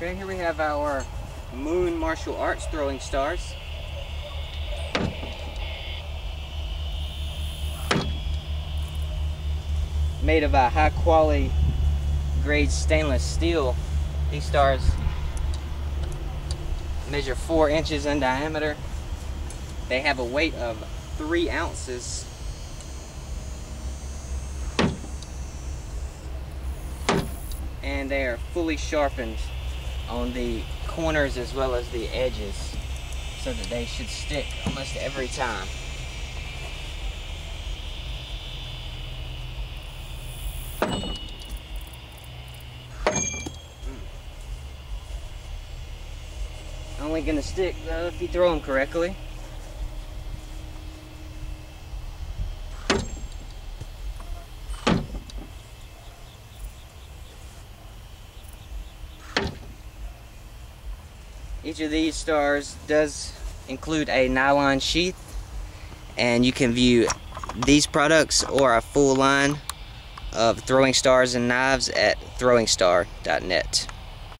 Okay, here we have our Moon Martial Arts throwing stars. Made of a high quality grade stainless steel. These stars measure four inches in diameter. They have a weight of three ounces. And they are fully sharpened on the corners as well as the edges so that they should stick almost every time. Hmm. Only gonna stick though if you throw them correctly. Each of these stars does include a nylon sheath and you can view these products or a full line of throwing stars and knives at throwingstar.net.